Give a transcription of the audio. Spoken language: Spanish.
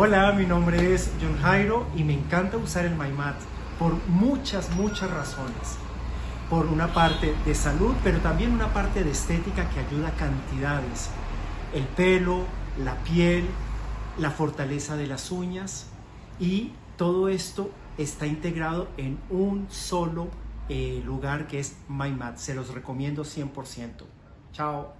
Hola, mi nombre es John Jairo y me encanta usar el MyMat por muchas, muchas razones. Por una parte de salud, pero también una parte de estética que ayuda a cantidades. El pelo, la piel, la fortaleza de las uñas y todo esto está integrado en un solo eh, lugar que es MyMat. Se los recomiendo 100%. Chao.